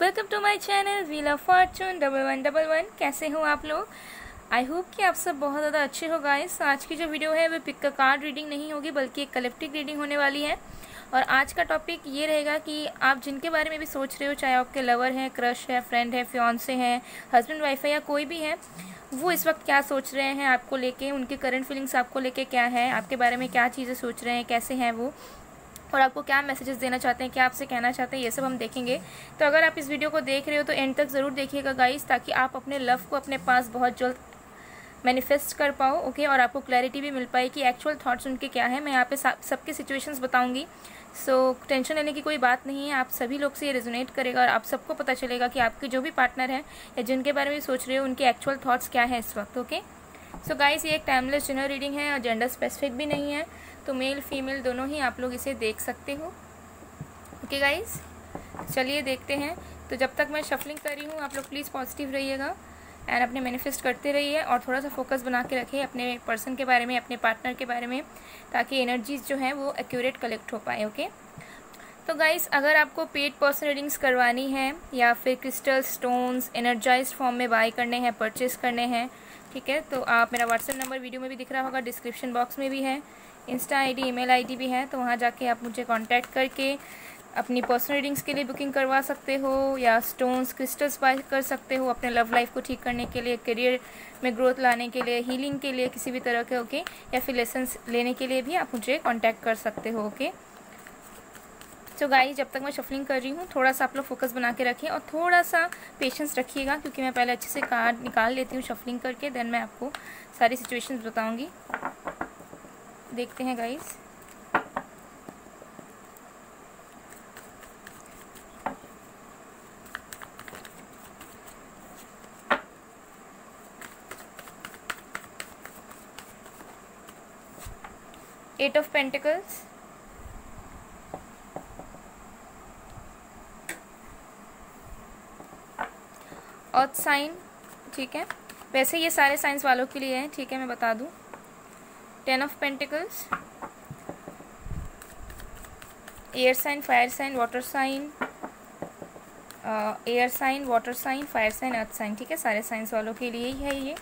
Welcome to my channel wheel of fortune double one double one कैसे हो आप लोग? आई होप कि आप सब बहुत ज़्यादा अच्छे हो गाइस आज की जो वीडियो है, वो पिक का कार्ड रीडिंग नहीं होगी, बल्कि एक कलेक्टिव रीडिंग होने वाली है. और आज का टॉपिक ये रहेगा कि आप जिनके बारे में भी सोच रहे हो, चाहे आपके लवर हैं क्रश है फ्रेंड है फ्योन्से हैं हस्बैंड वाइफ है या कोई भी है, वो इस वक्त क्या सोच रहे हैं आपको लेके, उनकी करंट फीलिंग्स आपको लेके क्या है, आपके बारे में क्या चीज़ें सोच रहे हैं, कैसे हैं वो और आपको क्या मैसेजेस देना चाहते हैं क्या आपसे कहना चाहते हैं ये सब हम देखेंगे। तो अगर आप इस वीडियो को देख रहे हो तो एंड तक ज़रूर देखिएगा गाइस ताकि आप अपने लव को अपने पास बहुत जल्द मैनिफेस्ट कर पाओ ओके और आपको क्लैरिटी भी मिल पाए कि एक्चुअल थॉट्स उनके क्या है। मैं यहाँ पे सबके सिचुएशंस बताऊँगी। सो so, टेंशन लेने की कोई बात नहीं है। आप सभी लोग से ये रेजोनेट करेगा और आप सबको पता चलेगा कि आपके जो भी पार्टनर हैं या जिनके बारे में सोच रहे हो उनके एक्चुअल थाट्स क्या है इस वक्त ओके सो गाइस ये एक टाइमलेस जनरल रीडिंग है और जेंडर स्पेसिफिक भी नहीं है। तो मेल, फीमेल दोनों ही आप लोग इसे देख सकते हो। ओके गाइस चलिए देखते हैं। तो जब तक मैं शफलिंग कर रही हूँ, आप लोग प्लीज़ पॉजिटिव रहिएगा एंड अपने मैनिफेस्ट करते रहिए और थोड़ा सा फोकस बना के रखिए अपने पर्सन के बारे में, अपने पार्टनर के बारे में, ताकि एनर्जीज जो हैं वो एक्यूरेट कलेक्ट हो पाए ओके तो गाइस अगर आपको पेड पर्सन रीडिंग्स करवानी है या फिर क्रिस्टल स्टोन्स एनर्जाइज फॉर्म में बाय करने हैं परचेस करने हैं, ठीक है? तो आप मेरा व्हाट्सएप नंबर वीडियो में भी दिख रहा होगा डिस्क्रिप्शन बॉक्स में भी है। इंस्टा आईडी, ईमेल आईडी भी है तो वहाँ जाके आप मुझे कांटेक्ट करके अपनी पर्सनल रीडिंग्स के लिए बुकिंग करवा सकते हो, या स्टोन्स क्रिस्टल्स बाय कर सकते हो अपने लव लाइफ को ठीक करने के लिए करियर में ग्रोथ लाने के लिए हीलिंग के लिए, किसी भी तरह के ओके या फिर लेसन्स लेने के लिए भी आप मुझे कॉन्टैक्ट कर सकते हो ओके तो गाई जब तक मैं शफलिंग कर रही हूँ, थोड़ा सा आप लोग फोकस बना के रखें और थोड़ा सा पेशेंस रखिएगा, क्योंकि मैं पहले अच्छे से कार्ड निकाल लेती हूँ शफलिंग करके देन मैं आपको सारी सिचुएशंस बताऊँगी। देखते हैं guys eight of pentacles earth sign ठीक है. वैसे ये सारे साइंस वालों के लिए हैं, ठीक है, मैं बता दूँ. Ten of pentacles air sign fire sign water sign air sign water sign fire sign earth sign ठीक है? सारे साइंस वालों के लिए ही है ये।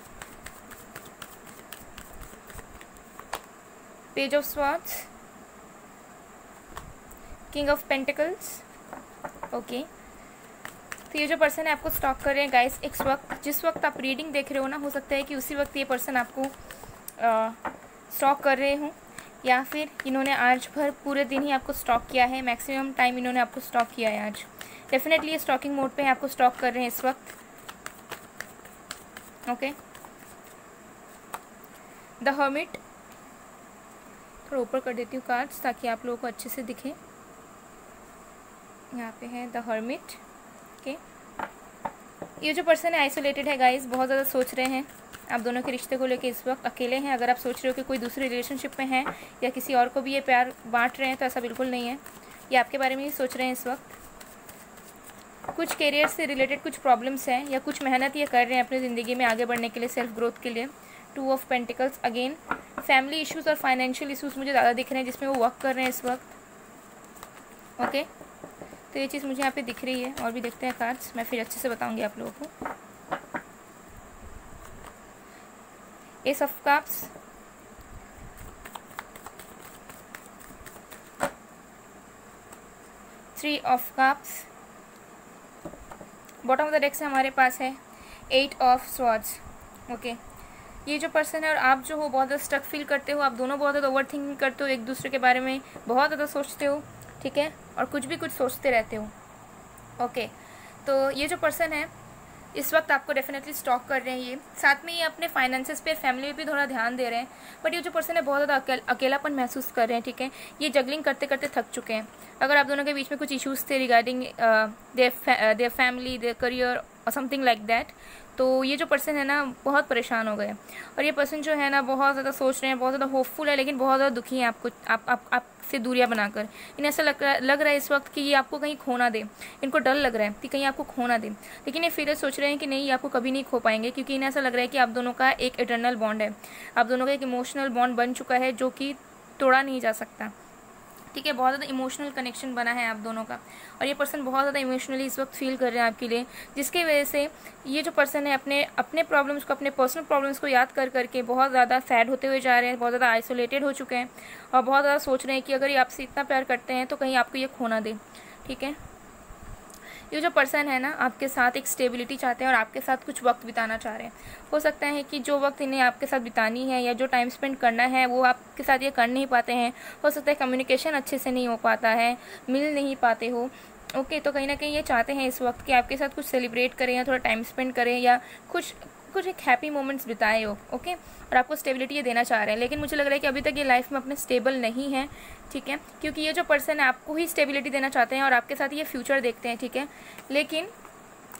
Page of swords king of pentacles okay तो ये जो पर्सन है आपको स्टॉक कर रहे हैं गाइस एक वक्त, जिस वक्त आप रीडिंग देख रहे हो ना, हो सकता है कि उसी वक्त ये पर्सन आपको स्टॉक कर रहे हो, या फिर इन्होंने आज भर पूरे दिन ही आपको स्टॉक किया है मैक्सिमम टाइम इन्होंने आपको स्टॉक किया है आज। डेफिनेटली ये स्टॉकिंग मोड पे आपको स्टॉक कर रहे हैं इस वक्त। ओके द हर्मिट थोड़ा ऊपर कर देती हूँ कार्ड्स ताकि आप लोगों को अच्छे से दिखे। यहाँ पे है द हर्मिट ओके ये जो पर्सन है आइसोलेटेड है गाइस बहुत ज़्यादा सोच रहे हैं। आप दोनों के रिश्ते को लेकर इस वक्त अकेले हैं। अगर आप सोच रहे हो कि कोई दूसरी रिलेशनशिप में है या किसी और को भी ये प्यार बांट रहे हैं तो ऐसा बिल्कुल नहीं है। ये आपके बारे में ही सोच रहे हैं इस वक्त। कुछ करियर से रिलेटेड कुछ प्रॉब्लम्स हैं या कुछ मेहनत ये कर रहे हैं अपनी ज़िंदगी में आगे बढ़ने के लिए सेल्फ ग्रोथ के लिए। Two of pentacles again family issues और फाइनेंशियल इश्यूज़ मुझे ज़्यादा दिख रहे हैं, जिसमें वो वर्क कर रहे हैं इस वक्त। ओके तो ये चीज़ मुझे यहाँ पे दिख रही है, और भी देखते हैं कार्ड्स मैं फिर अच्छे से बताऊँगी आप लोगों को। Ace of cups three of cups bottom of the deck से हमारे पास है एट ऑफ़ स्वॉर्ड्स ओके ये जो पर्सन है और आप जो हो, बहुत ज़्यादा स्टक फील करते हो, आप दोनों बहुत ज़्यादा ओवर थिंकिंग करते हो, एक दूसरे के बारे में बहुत ज़्यादा सोचते हो। ठीक है? और कुछ भी कुछ सोचते रहते हो। ओके तो ये जो पर्सन है इस वक्त आपको डेफिनेटली स्टॉक कर रहे हैं ये। साथ में ये अपने फाइनेंसेस पे फैमिली पे भी थोड़ा ध्यान दे रहे हैं। बट ये जो पर्सन है बहुत ज़्यादा अकेल, अकेलापन महसूस कर रहे हैं ठीक है? ये जगलिंग करते करते थक चुके हैं। अगर आप दोनों के बीच में कुछ इश्यूज़ थे regarding their family their career और समथिंग लाइक दैट तो ये जो पर्सन है ना, बहुत परेशान हो गए। और ये पर्सन जो है ना, बहुत ज़्यादा सोच रहे हैं, बहुत ज़्यादा होपफुल है, लेकिन बहुत ज़्यादा दुखी है आपको, आप आप आपसे दूरियाँ बनाकर। इन्हें ऐसा लग रहा लग रहा है इस वक्त कि ये आपको कहीं खोना दे। इनको डर लग रहा है कि कहीं आपको खोना दे। लेकिन ये फिर सोच रहे हैं कि नहीं, ये आपको कभी नहीं खो पाएँगे, क्योंकि इन्हें ऐसा लग रहा है कि आप दोनों का एक इटर्नल बॉन्ड है। आप दोनों का एक इमोशनल बॉन्ड बन चुका है, जो कि तोड़ा नहीं जा सकता। ठीक है, बहुत ज़्यादा इमोशनल कनेक्शन बना है आप दोनों का। और ये पर्सन बहुत ज़्यादा इमोशनली इस वक्त फील कर रहे हैं आपके लिए, जिसकी वजह से ये जो पर्सन है अपने अपने प्रॉब्लम्स को, अपने पर्सनल प्रॉब्लम्स को याद कर करके बहुत ज़्यादा सैड होते हुए जा रहे हैं, बहुत ज़्यादा आइसोलेटेड हो चुके हैं और बहुत ज़्यादा सोच रहे हैं कि अगर ये आपसे इतना प्यार करते हैं तो कहीं आपको ये खोना दे, ठीक है? ये जो पर्सन है ना आपके साथ एक स्टेबिलिटी चाहते हैं और आपके साथ कुछ वक्त बिताना चाह रहे हैं। हो सकता है कि जो वक्त इन्हें आपके साथ बितानी है या जो टाइम स्पेंड करना है वो आपके साथ ये कर नहीं पाते हैं। हो सकता है कम्युनिकेशन अच्छे से नहीं हो पाता है मिल नहीं पाते हो। ओके okay, तो कहीं ना कहीं ये चाहते हैं इस वक्त कि आपके साथ कुछ सेलिब्रेट करें या थोड़ा टाइम स्पेंड करें या कुछ कुछ एक हैप्पी मोमेंट्स बिताए हो ओके और आपको स्टेबिलिटी ये देना चाह रहे हैं। लेकिन मुझे लग रहा है कि अभी तक ये लाइफ में अपने स्टेबल नहीं है, ठीक है? क्योंकि ये जो पर्सन है, आपको ही स्टेबिलिटी देना चाहते हैं और आपके साथ ये फ्यूचर देखते हैं, ठीक है? लेकिन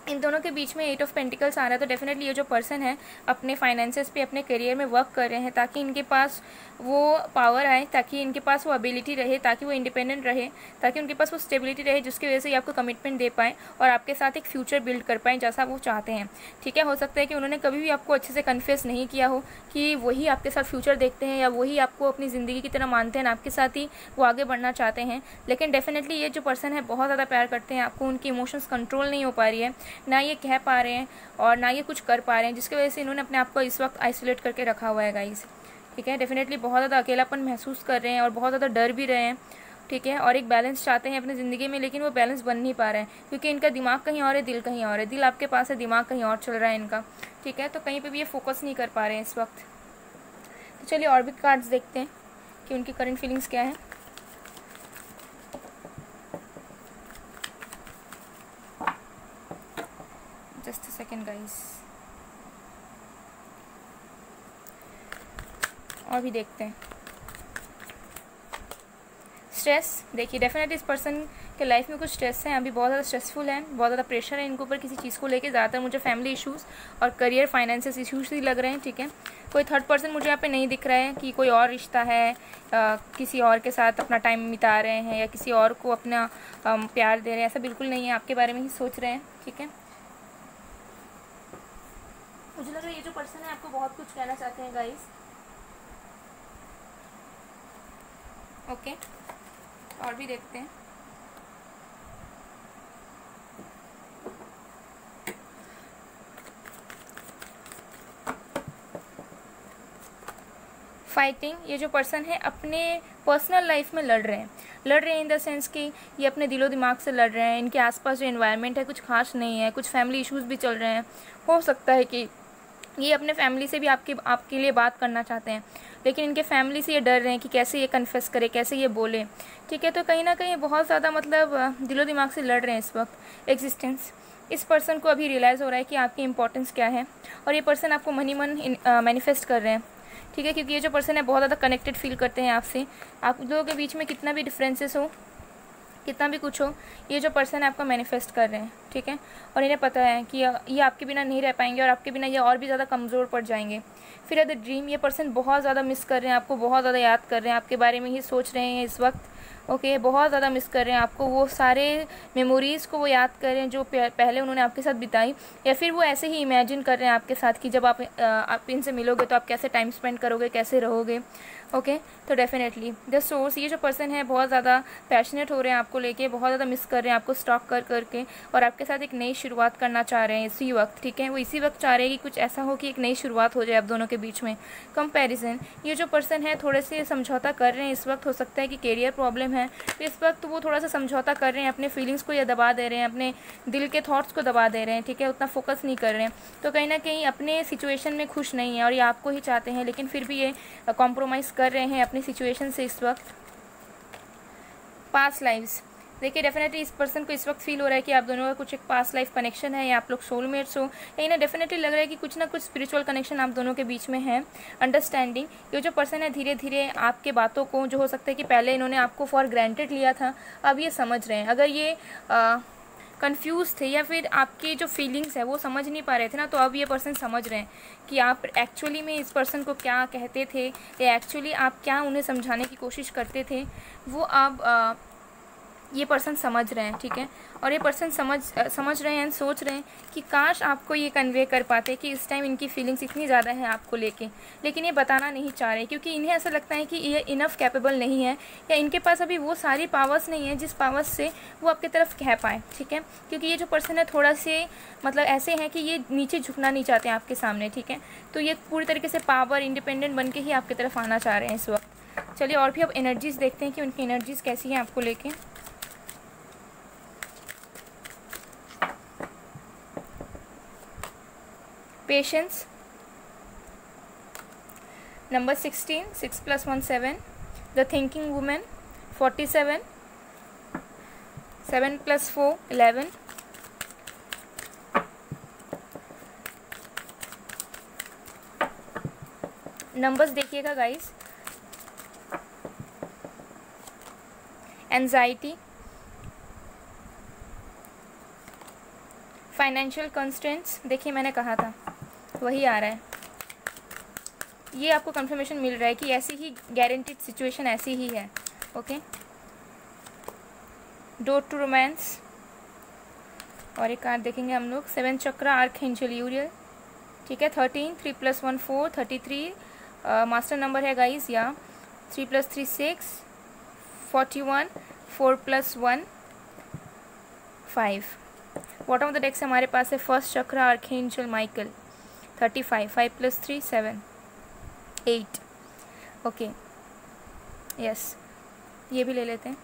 इन दोनों के बीच में एट ऑफ़ पेंटिकल्स आ रहा है तो डेफिनेटली ये जो पर्सन है, अपने फाइनेंसेस पे, अपने करियर में वर्क कर रहे हैं, ताकि इनके पास वो पावर आए, ताकि इनके पास वो एबिलिटी रहे, ताकि वो इंडिपेंडेंट रहे, ताकि उनके पास वो स्टेबिलिटी रहे, जिसकी वजह से ये आपको कमिटमेंट दे पाएँ और आपके साथ एक फ्यूचर बिल्ड कर पाएँ, जैसा वो चाहते हैं। ठीक है, हो सकता है कि उन्होंने कभी भी आपको अच्छे से कन्फेस नहीं किया हो, कि वही आपके साथ फ्यूचर देखते हैं, या वही आपको अपनी ज़िंदगी की तरह मानते हैं आपके साथ ही वो आगे बढ़ना चाहते हैं। लेकिन डेफिनेटली ये जो पर्सन है, बहुत ज़्यादा प्यार करते हैं, आपको उनकी इमोशंस कंट्रोल नहीं हो पा रही है। ना ये कह पा रहे हैं और ना ये कुछ कर पा रहे हैं, जिसकी वजह से इन्होंने अपने आप को इस वक्त आइसोलेट करके रखा हुआ है गाइस ठीक है? डेफिनेटली बहुत ज़्यादा अकेलापन महसूस कर रहे हैं और बहुत ज़्यादा डर भी रहे हैं, ठीक है? और एक बैलेंस चाहते हैं अपनी ज़िंदगी में, लेकिन वो बैलेंस बन नहीं पा रहे हैं, क्योंकि इनका दिमाग कहीं और है, दिल कहीं और है। दिल आपके पास है, दिमाग कहीं और चल रहा है इनका, ठीक है? तो कहीं पर भी ये फोकस नहीं कर पा रहे हैं इस वक्त। तो चलिए और भी कार्ड्स देखते हैं कि उनकी करंट फीलिंग्स क्या है। गाइस और भी देखते हैं। स्ट्रेस देखिए डेफिनेटली इस पर्सन के लाइफ में कुछ स्ट्रेस है। अभी बहुत ज़्यादा स्ट्रेसफुल है बहुत ज़्यादा प्रेशर है इनके ऊपर किसी चीज़ को लेके। ज़्यादातर मुझे फैमिली इश्यूज़ और करियर फाइनेंसिस इश्यूज़ ही लग रहे हैं ठीक है? कोई थर्ड पर्सन मुझे यहाँ पे नहीं दिख रहा है कि कोई और रिश्ता है आ, किसी और के साथ अपना टाइम बिता रहे हैं या किसी और को अपना आ, प्यार दे रहे हैं। ऐसा बिल्कुल नहीं है आपके बारे में ही सोच रहे हैं ठीक है? मुझे लग रहा है ये जो पर्सन है, आपको बहुत कुछ कहना चाहते हैं गाइस ओके okay. और भी देखते हैं. फाइटिंग ये जो पर्सन है, अपने पर्सनल लाइफ में लड़ रहे हैं. लड़ रहे हैं इन द सेंस कि ये अपने दिलो दिमाग से लड़ रहे हैं, इनके आसपास जो इन्वायरमेंट है, कुछ खास नहीं है, कुछ फैमिली इश्यूज़ भी चल रहे हैं. हो सकता है कि ये अपने फैमिली से भी आपके आपके लिए बात करना चाहते हैं। लेकिन इनके फैमिली से ये डर रहे हैं कि कैसे ये कन्फेस करे, कैसे ये बोले। ठीक है तो कहीं ना कहीं बहुत ज़्यादा मतलब दिलो दिमाग से लड़ रहे हैं इस वक्त एग्जिस्टेंस इस पर्सन को अभी रियलाइज़ हो रहा है कि आपकी इंपॉर्टेंस क्या है और ये पर्सन आपको मनी मन मैनिफेस्ट कर रहे हैं। ठीक है, क्योंकि ये जो पर्सन है, बहुत ज़्यादा कनेक्टेड फील करते हैं आपसे। आप लोगों के बीच में कितना भी डिफरेंसेस हो कितना भी कुछ हो ये जो पर्सन है आपका मैनिफेस्ट कर रहे हैं ठीक है? और इन्हें पता है कि ये आपके बिना नहीं रह पाएँगे और आपके बिना ये और भी ज़्यादा कमज़ोर पड़ जाएँगे। फिर द ड्रीम ये पर्सन बहुत ज़्यादा मिस कर रहे हैं आपको बहुत ज़्यादा याद कर रहे हैं आपके बारे में ही सोच रहे हैं इस वक्त ओके okay, बहुत ज़्यादा मिस कर रहे हैं आपको वो सारे मेमोरीज़ को वो याद कर रहे हैं जो पहले उन्होंने आपके साथ बिताई या फिर वो ऐसे ही इमेजिन कर रहे हैं आपके साथ कि जब आप आप इनसे मिलोगे तो आप कैसे टाइम स्पेंड करोगे कैसे रहोगे? ओके तो डेफिनेटली द सोर्स ये जो पर्सन है, बहुत ज़्यादा पैशनेट हो रहे हैं आपको लेके, बहुत ज़्यादा मिस कर रहे हैं आपको स्टॉक कर, करके, और आपके साथ एक नई शुरुआत करना चाह रहे हैं इसी वक्त, ठीक है? वो इसी वक्त चाह रहे हैं कि कुछ ऐसा हो कि एक नई शुरुआत हो जाए आप दोनों के बीच में. कंपेरिजन ये जो पर्सन है, थोड़े से समझौता कर रहे हैं इस वक्त, हो सकता है कि कैरियर प्रॉब्लम है तो इस वक्त वो थोड़ा सा समझौता कर रहे हैं, अपने फीलिंग्स को या दबा दे रहे हैं, अपने दिल के थाट्स को दबा दे रहे हैं, ठीक है? उतना फोकस नहीं कर रहे हैं. तो कहीं ना कहीं अपने सिचुएशन में खुश नहीं है और ये आपको ही चाहते हैं, लेकिन फिर भी ये कॉम्प्रोमाइज़ कर रहे हैं अपनी सिचुएशन से इस वक्त। पास लाइव्स देखिए डेफिनेटली इस पर्सन को इस वक्त फील हो रहा है कि आप दोनों का कुछ एक पास लाइफ कनेक्शन है या आप लोग सोलमेट्स हो। या इन्हें डेफिनेटली लग रहा है कि कुछ ना कुछ स्पिरिचुअल कनेक्शन आप दोनों के बीच में है। अंडरस्टैंडिंग ये जो पर्सन है धीरे धीरे आपके बातों को जो हो सकता है कि पहले इन्होंने आपको फॉर ग्रांटेड लिया था अब ये समझ रहे हैं। अगर ये आ, कंफ्यूज थे या फिर आपके जो फीलिंग्स है, वो समझ नहीं पा रहे थे ना तो अब ये पर्सन समझ रहे हैं कि आप एक्चुअली में इस पर्सन को क्या कहते थे या एक्चुअली आप क्या उन्हें समझाने की कोशिश करते थे, वो अब ये पर्सन समझ रहे हैं, ठीक है? और ये पर्सन समझ समझ रहे हैं सोच रहे हैं कि काश आपको ये कन्वे कर पाते कि इस टाइम इनकी फीलिंग्स इतनी ज़्यादा है आपको लेके। लेकिन ये बताना नहीं चाह रहे, क्योंकि इन्हें ऐसा लगता है कि ये इनफ कैपेबल नहीं है, या इनके पास अभी वो सारी पावर्स नहीं है जिस पावर्स से वो आपकी तरफ़ कह पाए, ठीक है? क्योंकि ये जो पर्सन है, थोड़ा से मतलब ऐसे हैं कि ये नीचे झुकना नहीं चाहते आपके सामने, ठीक है? तो ये पूरी तरीके से पावर इंडिपेंडेंट बन के ही आपकी तरफ़ आना चाह रहे हैं इस वक्त। चलिए और भी अब एनर्जीज़ देखते हैं कि उनकी एनर्जीज़ कैसी हैं आपको लेके। Patience number 16 6 plus 1 7 the thinking woman 47 7 plus 4 11 numbers देखिएगा गाइस एंजाइटी फाइनेंशियल कंस्टेंट्स देखिए मैंने कहा था वही आ रहा है। ये आपको कंफर्मेशन मिल रहा है कि ऐसी ही गारंटीड सिचुएशन ऐसी ही है ओके डोर टू रोमांस और एक कार्ड देखेंगे हम लोग seven chakra archangel Uriel ठीक है thirteen three plus one four thirty three master number है गाइस या। Three plus three six forty one four plus one five bottom of the decks हमारे पास है first chakra archangel Michael thirty five five plus three seven eight okay yes ये भी ले लेते हैं।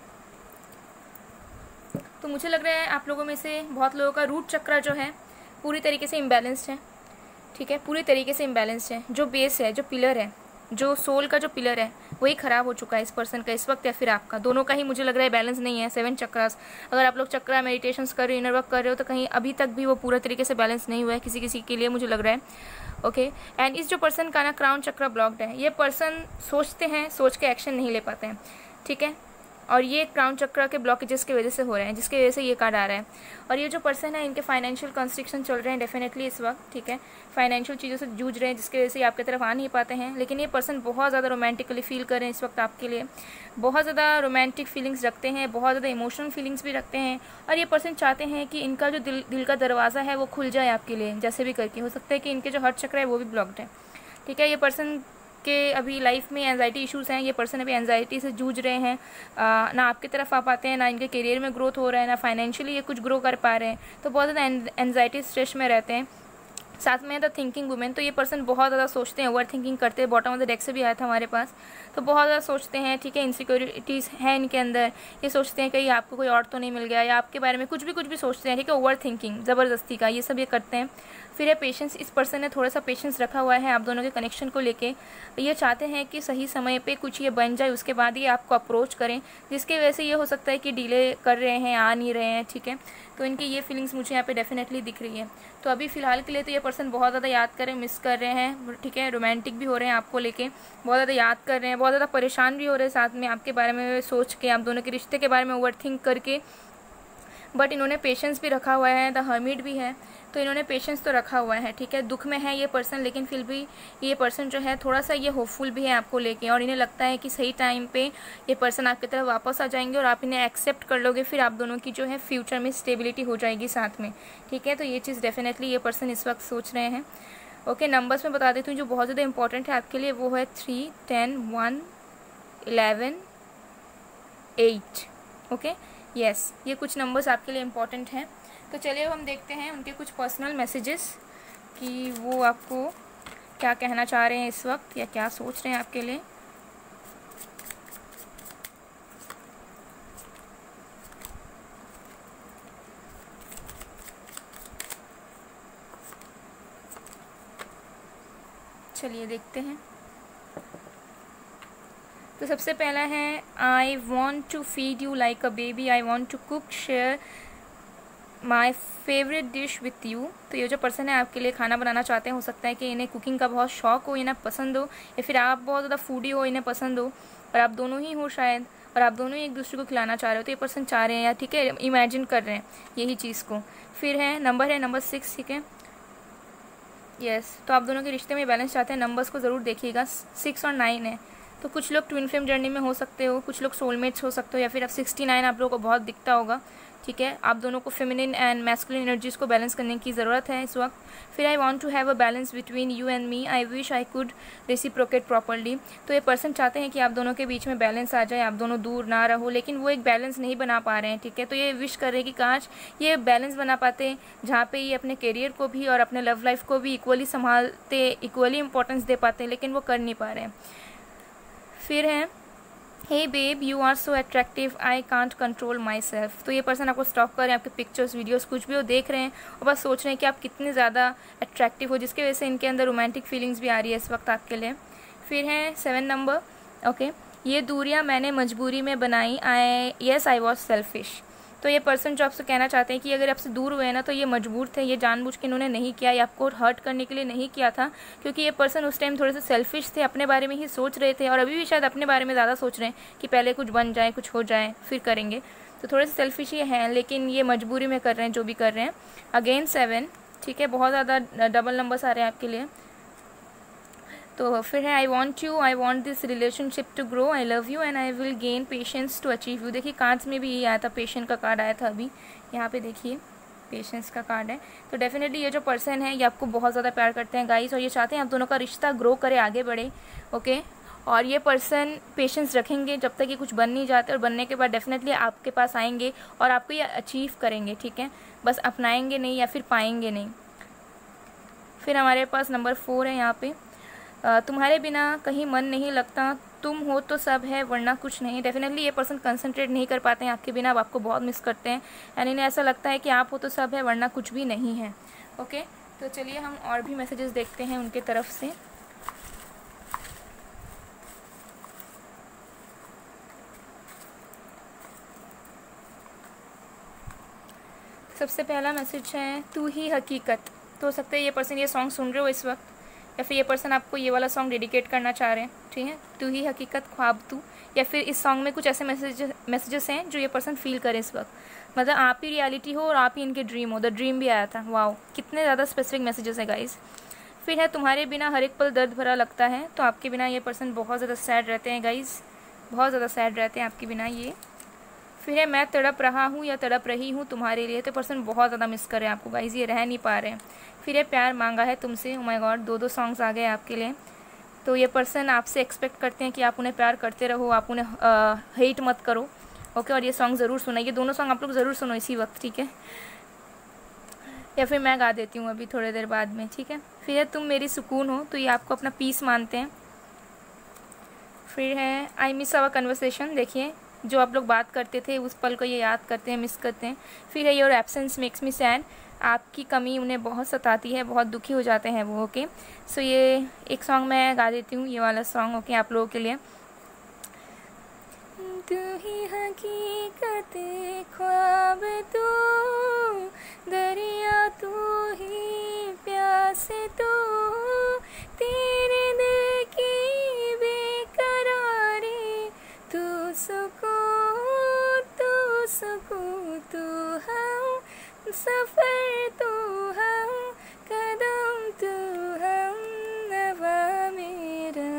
तो मुझे लग रहा है आप लोगों में से बहुत लोगों का रूट चक्र जो है, पूरी तरीके से इम्बेलेंस्ड है। ठीक है? पूरी तरीके से इम्बेलेंस्ड है। जो बेस है, जो पिलर है, जो सोल का जो पिलर है वही ख़राब हो चुका है इस पर्सन का, इस वक्त या फिर आपका? दोनों का ही मुझे लग रहा है बैलेंस नहीं है सेवन चक्रास अगर आप लोग चक्रा मेडिटेशन कर रहे हो इनर वर्क कर रहे हो तो कहीं अभी तक भी वो पूरा तरीके से बैलेंस नहीं हुआ है, किसी किसी के लिए मुझे लग रहा है। ओके एंड इस जो पर्सन का ना क्राउन चक्रा ब्लॉक्ड है, ये पर्सन सोचते हैं, सोच के एक्शन नहीं ले पाते हैं। ठीक है? और ये क्राउन चक्र के ब्लॉकेजेस की वजह से हो रहे हैं, जिसकी वजह से ये कार्ड आ रहा है। और ये जो पर्सन है, इनके फाइनेंशियल कंस्ट्रक्शन चल रहे हैं डेफिनेटली इस वक्त, ठीक है? फाइनेंशियल चीज़ों से जूझ रहे हैं, जिसकी वजह से ये आपकी तरफ़ आ नहीं पाते हैं। लेकिन ये पर्सन बहुत ज़्यादा रोमांटिकली फील कर रहे हैं इस वक्त आपके लिए। बहुत ज़्यादा रोमांटिक फीलिंग्स रखते हैं, बहुत ज़्यादा इमोशनल फीलिंग्स भी रखते हैं। और ये पर्सन चाहते हैं कि इनका जो दिल दिल का दरवाज़ा है, वो खुल जाए आपके लिए। जैसे भी करके, हो सकता है कि इनके जो हर चक्र है, वो भी ब्लॉक्ड है। ठीक है? ये पर्सन के अभी लाइफ में एनजाइटी इश्यूज़ हैं ये पर्सन अभी एनजाइटी से जूझ रहे हैं आ, ना आपकी तरफ़ आ पाते हैं ना इनके करियर में ग्रोथ हो रहा है ना फाइनेंशियली ये कुछ ग्रो कर पा रहे हैं तो बहुत ज़्यादा एनजाइटी स्ट्रेस में रहते हैं। साथ में द थिंकिंग वुमेन तो ये पर्सन बहुत ज़्यादा सोचते हैं ओवर थिंकिंग करते हैं बॉटम ऑफ़ द डेक से भी आया था हमारे पास तो बहुत ज़्यादा सोचते हैं ठीक है इनसिक्योरिटीज़ हैं इनके अंदर ये सोचते हैं कहीं आपको कोई और तो नहीं मिल गया या आपके बारे में कुछ भी कुछ भी सोचते हैं ठीक है ओवर थिंकिंग ज़बरदस्ती का ये सब ये करते हैं। फिर है पेशेंस इस पर्सन ने थोड़ा सा पेशेंस रखा हुआ है, आप दोनों के कनेक्शन को लेके। ये चाहते हैं कि सही समय पे कुछ ये बन जाए, उसके बाद ये आपको अप्रोच करें, जिसके वजह से ये हो सकता है कि डिले कर रहे हैं, आ नहीं रहे हैं, ठीक है? तो इनकी ये फीलिंग्स मुझे यहाँ पे डेफिनेटली दिख रही है। तो अभी फ़िलहाल के लिए तो ये पर्सन बहुत ज़्यादा याद करें मिस कर रहे हैं, ठीक है? रोमांटिक भी हो रहे हैं आपको लेके, बहुत ज़्यादा याद कर रहे हैं, बहुत ज़्यादा परेशान भी हो रहे हैं साथ में आपके बारे में सोच के, आप दोनों के रिश्ते के बारे में ओवर थिंक करके। बट इन्होंने पेशेंस भी रखा हुआ है द हर्मिट भी है। तो इन्होंने पेशेंस तो रखा हुआ है, ठीक है? दुख में है ये पर्सन लेकिन फिर भी ये पर्सन जो है थोड़ा सा ये होपफुल भी है आपको लेके और इन्हें लगता है कि सही टाइम पे ये पर्सन आपकी तरफ़ वापस आ जाएँगे और आप इन्हें एक्सेप्ट कर लोगे, फिर आप दोनों की जो है फ्यूचर में स्टेबिलिटी हो जाएगी साथ में, ठीक है? तो ये चीज़ डेफिनेटली ये पर्सन इस वक्त सोच रहे हैं। ओके नंबर्स में बता देती हूँ, जो बहुत ज़्यादा इंपॉर्टेंट है आपके लिए, वो है three ten one eleven eight okay yes ये कुछ नंबर्स आपके लिए इंपॉर्टेंट हैं। तो चलिए हम देखते हैं उनके कुछ पर्सनल मैसेजेस कि वो आपको क्या कहना चाह रहे हैं इस वक्त या क्या सोच रहे हैं आपके लिए। चलिए देखते हैं। तो सबसे पहला है I want to feed you like a baby I want to cook share my favourite dish with you तो ये जो पर्सन है, आपके लिए खाना बनाना चाहते हैं, हो सकता है कि इन्हें कुकिंग का बहुत शौक हो, इन्हें पसंद हो, या फिर आप बहुत ज़्यादा फूडी हो, इन्हें पसंद हो और आप दोनों ही हो शायद, और आप दोनों ही एक दूसरे को खिलाना चाह रहे हो तो ये पर्सन चाह रहे हैं, या ठीक है इमेजिन कर रहे हैं यही चीज़ को। फिर है नंबर है नंबर सिक्स ठीक है? यस तो आप दोनों के रिश्ते में बैलेंस चाहते हैं नंबर्स को ज़रूर देखिएगा सिक्स और नाइन है। तो कुछ लोग ट्विन फ्लेम जर्नी में हो सकते हो, कुछ लोग सोलमेट्स हो सकते हो, या फिर अब सिक्सटी नाइन आप लोगों को बहुत दिखता होगा। ठीक है? आप दोनों को फेमिनिन एंड मैस्कुलिन एनर्जीज को बैलेंस करने की ज़रूरत है इस वक्त। फिर I want to have a balance between you and me I wish I could reciprocate properly तो ये पर्सन चाहते हैं कि आप दोनों के बीच में बैलेंस आ जाए, आप दोनों दूर ना रहो, लेकिन वो एक बैलेंस नहीं बना पा रहे हैं, ठीक है? तो ये विश कर रहे हैं कि काश ये बैलेंस बना पाते, जहाँ पे ये अपने करियर को भी और अपने लव लाइफ को भी इक्वली संभालते इक्वली इंपॉर्टेंस दे पाते, लेकिन वो कर नहीं पा रहे हैं। फिर हैं hey babe you are so attractive I can't control myself तो ये पर्सन आपको स्टॉक कर रहे हैं, आपके पिक्चर्स वीडियोस कुछ भी वो देख रहे हैं और बस सोच रहे हैं कि आप कितने ज़्यादा अट्रैक्टिव हो, जिसकी वजह से इनके अंदर रोमांटिक फीलिंग्स भी आ रही है इस वक्त आपके लिए। फिर हैं सेवन नंबर ओके ये दूरियाँ मैंने मजबूरी में बनाई। I yes I was selfish तो ये पर्सन जो आपसे कहना चाहते हैं कि अगर आपसे दूर हुए ना तो ये मजबूर थे, ये जानबूझ के इन्होंने नहीं किया, या आपको हर्ट करने के लिए नहीं किया था, क्योंकि ये पर्सन उस टाइम थोड़े से सेल्फिश थे, अपने बारे में ही सोच रहे थे और अभी भी शायद अपने बारे में ज़्यादा सोच रहे हैं कि पहले कुछ बन जाए, कुछ हो जाए, फिर करेंगे। तो थोड़े से सेल्फिश ही हैं, लेकिन ये मजबूरी में कर रहे हैं, जो भी कर रहे हैं। अगेन सेवन ठीक है, बहुत ज़्यादा डबल नंबर्स आ रहे हैं आपके लिए। तो फिर है I want you I want this relationship to grow I love you and I will gain patience to achieve you देखिए कार्ड्स में भी ये आया था पेशेंट का कार्ड आया था अभी। यहाँ पे देखिए पेशेंस का कार्ड है। तो डेफिनेटली ये जो पर्सन है, ये आपको बहुत ज़्यादा प्यार करते हैं गाइस और ये चाहते हैं आप दोनों का रिश्ता ग्रो करे, आगे बढ़े ओके और ये पर्सन पेशेंस रखेंगे जब तक ये कुछ बन नहीं जाते, और बनने के बाद डेफिनेटली आपके पास आएँगे और आपको ये अचीव करेंगे, ठीक है? बस अपनाएँगे नहीं या फिर पाएँगे नहीं। फिर हमारे पास नंबर फोर है यहाँ पे। तुम्हारे बिना कहीं मन नहीं लगता, तुम हो तो सब है, वरना कुछ नहीं। डेफिनेटली ये पर्सन कंसंट्रेट नहीं कर पाते हैं, आपके बिना अब आपको बहुत मिस करते हैं। एंड इन्हें ऐसा लगता है कि आप हो तो सब है, वरना कुछ भी नहीं है। ओके तो चलिए हम और भी मैसेजेस देखते हैं उनके तरफ़ से। सबसे पहला मैसेज है, तू ही हकीकत। तो हो सकता है ये पर्सन ये सॉन्ग सुन रहे हो इस वक्त। या फिर ये पर्सन आपको ये वाला सॉन्ग डेडिकेट करना चाह रहे हैं, ठीक है? तू ही हकीकत ख्वाब तू। या फिर इस सॉन्ग में कुछ ऐसे मैसेज मैसेजेस हैं जो ये पर्सन फील करे इस वक्त। मतलब आप ही रियलिटी हो और आप ही इनके ड्रीम हो। द ड्रीम भी आया था। वाओ कितने ज़्यादा स्पेसिफिक मैसेजेस है गाइज़ फिर है, तुम्हारे बिना हर एक पल दर्द भरा लगता है तो आपके बिना ये पर्सन बहुत ज़्यादा सैड रहते हैं गाइज़ बहुत ज़्यादा सैड रहते हैं आपके बिना ये। फिर है, मैं तड़प रहा हूँ या तड़प रही हूँ तुम्हारे लिए तो पर्सन बहुत ज़्यादा मिस कर रहे हैं आपको गाइज़ ये रह नहीं पा रहे हैं। फिर ये प्यार मांगा है तुमसे oh गॉड दो दो सॉन्ग्स आ गए आपके लिए। तो ये पर्सन आपसे एक्सपेक्ट करते हैं कि आप उन्हें प्यार करते रहो, आप उन्हें हेट मत करो ओके और ये सॉन्ग ज़रूर सुना ये दोनों सॉन्ग आप लोग ज़रूर सुनो इसी वक्त, ठीक है? या फिर मैं गा देती हूँ अभी थोड़ी देर बाद में, ठीक है? फिर है, तुम मेरी सुकून हो तो ये आपको अपना पीस मानते हैं। फिर है आई मिस आवर कन्वर्सेशन देखिए। जो आप लोग बात करते थे, उस पल को ये याद करते हैं मिस करते हैं। फिर है your absence makes me sad आपकी कमी उन्हें बहुत सताती है, बहुत दुखी हो जाते हैं वो ओके सो ये एक सॉन्ग मैं गा देती हूँ, ये वाला सॉन्ग ओके आप लोगों के लिए। तू ही हकीकत ख्वाब दरिया तू ही प्यास तू, तेरे दिल की सफ़र तो हम, कदम तो हम, नवा मेरा।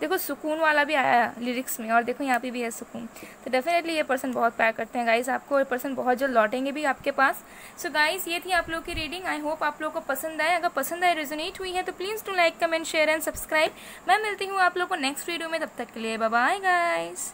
देखो, सुकून वाला भी आया लिरिक्स में, और देखो, यहाँ पे भी है सुकून। तो डेफिनेटली ये पर्सन बहुत प्यार करते हैं गाइस आपको ये पर्सन बहुत जल्द लौटेंगे भी आपके पास। सो so गाइस ये थी आप लोग की रीडिंग आई होप आप लोग को पसंद आए अगर पसंद आए रेजोनेट हुई है तो please to like comment share and subscribe मैं मिलती हूँ आप लोग को नेक्स्ट वीडियो में, तब तक के लिए बाय गाइस